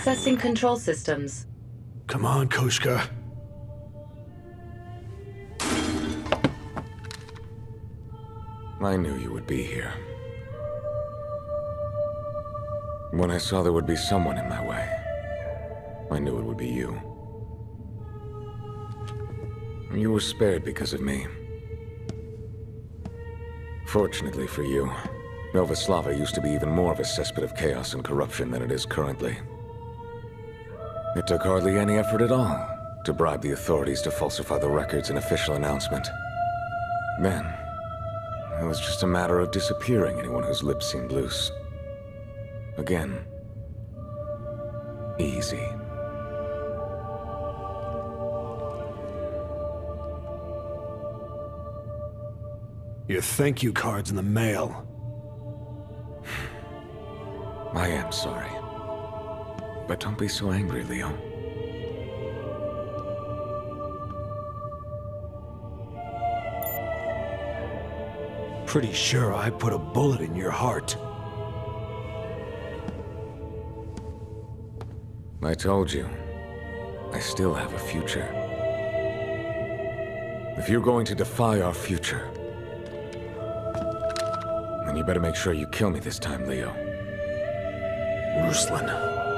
Accessing control systems. Come on, Koshka. I knew you would be here. When I saw there would be someone in my way, I knew it would be you. You were spared because of me. Fortunately for you, Novo Slava used to be even more of a cesspit of chaos and corruption than it is currently. It took hardly any effort at all to bribe the authorities to falsify the records and official announcement. Then, it was just a matter of disappearing anyone whose lips seemed loose. Again. Easy. Your thank you card's in the mail. I am sorry. But don't be so angry, Leo. Pretty sure I put a bullet in your heart. I told you. I still have a future. If you're going to defy our future, then you better make sure you kill me this time, Leo. Ruslan.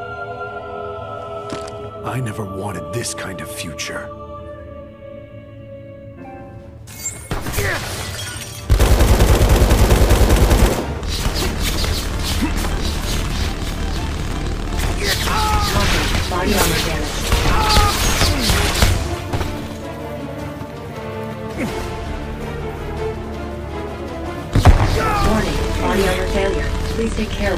I never wanted this kind of future. Warning, failure. Please take care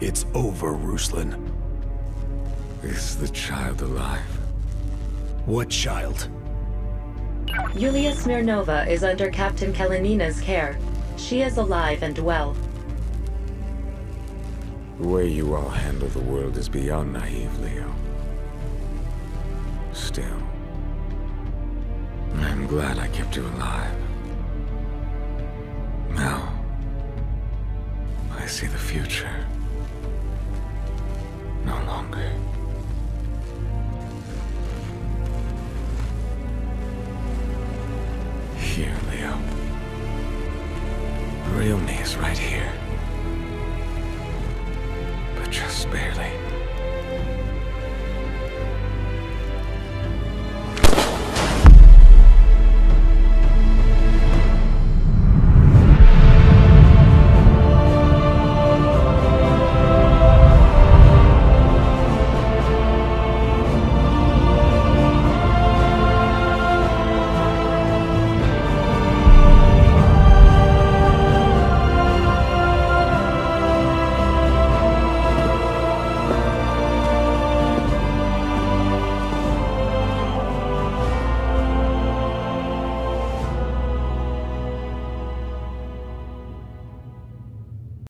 It's over, Ruslan. Is the child alive? What child? Yulia Smirnova is under Captain Kalinina's care. She is alive and well. The way you all handle the world is beyond naive, Leo. Still, I'm glad I kept you alive. Now, I see the future. Real is right here.